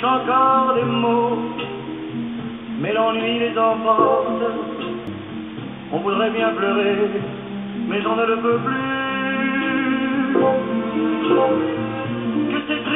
cherche encore des mots, mais l'ennui les emporte. On voudrait bien pleurer, mais on ne le peut plus. Que ces tristes souvenirs